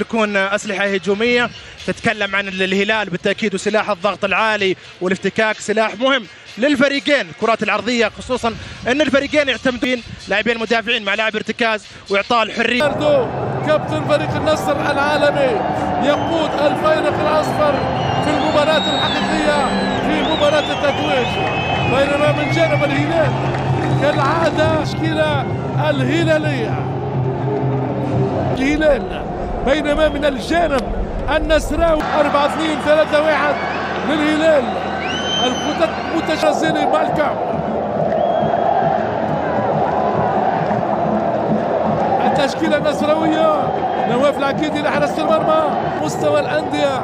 يملكون أسلحة هجومية. تتكلم عن الهلال بالتأكيد وسلاح الضغط العالي والافتكاك. سلاح مهم للفريقين الكرات العرضية خصوصا إن الفريقين يعتمدون لاعبين مدافعين مع لاعب ارتكاز وإعطاء الحرية. كابتن فريق النصر العالمي يقود الفيرق الأصفر في المباراة الحقيقية في مباراة التتويج بينما من جانب الهلال كالعادة تشكيله الهلالية. الهلال بينما من الجانب النسراوي 4 2 3 1 للهلال الخطط متجازلة مالكم التشكيلة النسراوية نواف العكيدي لحراسة المرمى. مستوى الأندية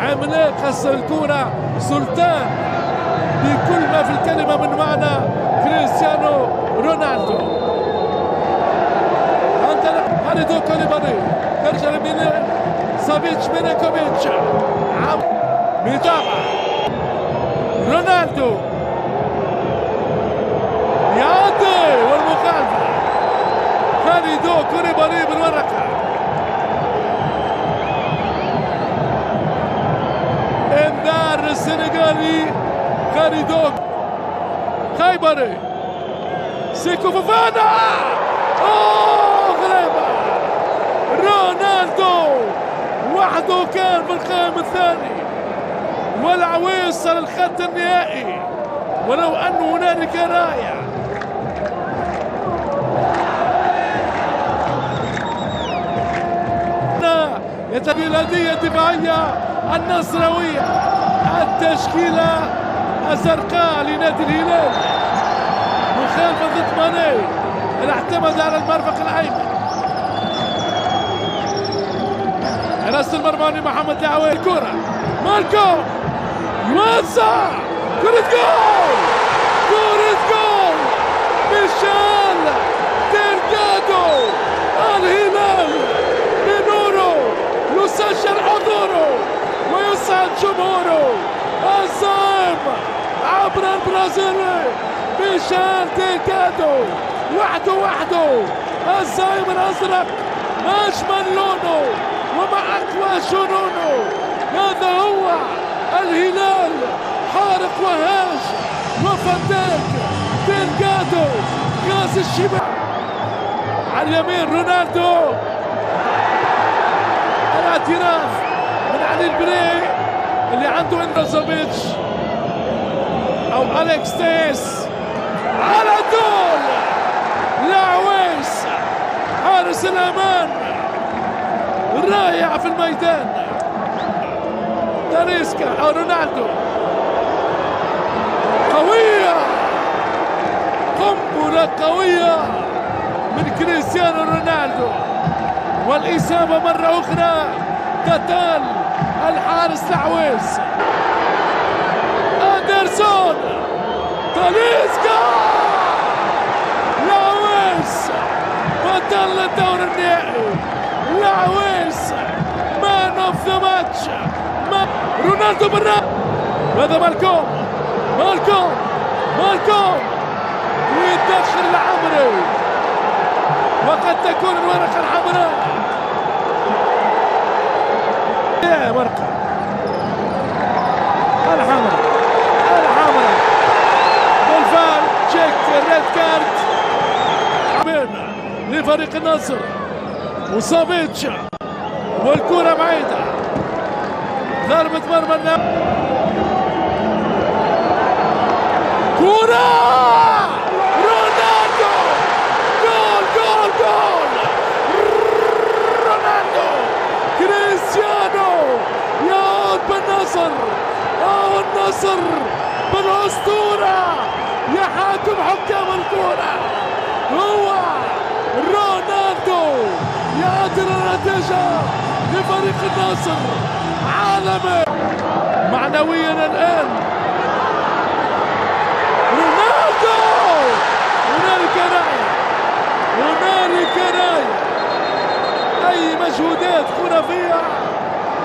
عملاق خاصة الكرة سلطان بكل ما في الكلمة من معنى كريستيانو رونالدو. خالدو كوليبالي ترجع من سافيتش مينيكوفيتش عم ميتابا رونالدو يعدي والمخالفة خالدو كوليبالي بالورقة انذار السنغالي خالدو خيبري سيكو فوفانا اوه غريبة رونالدو وحده كان بالقائم الثاني. والعويس صار الخط النهائي. ولو أن هنالك راية. الهدية الدفاعية النصراوية. التشكيلة الزرقاء لنادي الهلال. مخالفة ضد ماني. اللي اعتمد على المرفق الأيمن. حراسة المرمى محمد دعوي الكرة. مالكو يوزع كرة جول. كرة جول. ميشيل ديلجادو الهلال. بنوره يسجل حضوره. ويسعد جمهوره. الزعيم عبر البرازيلي. ميشيل ديلجادو وحده وحده. الزعيم الأزرق. اجمل لونه اقوى جنونه هذا هو؟ الهلال حارق وهاج وفتاك ديلجادو غاز الشمال. على اليمين رونالدو. الاعتراف من علي البري اللي عنده اندروزوفيتش أو أليكس تيس. على طول لعويس حارس الأمان. رائع في الميدان. تاريسكا أو رونالدو. قوية. قنبلة قوية من كريستيانو رونالدو. والإصابة مرة أخرى. قتال الحارس العويس. أندرسون. تاليسكا العويس. بطل الدور النهائي. العويس man of the match رونالدو برا هذا مالكوم! مالكوم! مالكوم! ويدخل العمري! وقد تكون الورقة الحمراء يا ورقة! الحمراء الحمراء بالفعل check ال red card لفريق النصر! وصافيتش. والكرة بعيدة. ضربة مرمى كرة! رونالدو! جول جول جول! رونالدو! كريستيانو! يعود بالنصر أو النصر بالأسطورة! يحاكم حكام الكرة هو رونالدو! يعدل النتيجة لفريق النصر عالمي. معنويا الآن. رونالدو! هنالك راية هنالك راية أي مجهودات خرافية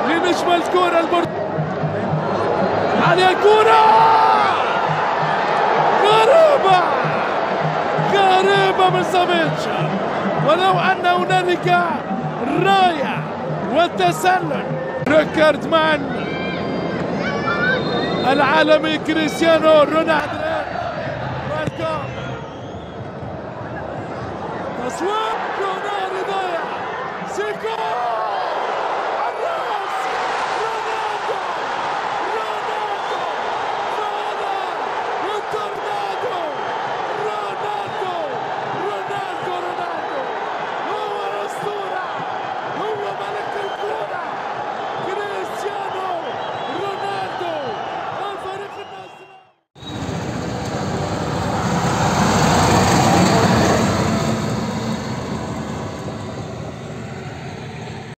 لنجم الكرة البرت على الكرة غريبة! غريبة من سافيتش ولو أن هنالك راية والتسلل ريكارد مان. العالمي كريستيانو رونالدو. تصوير.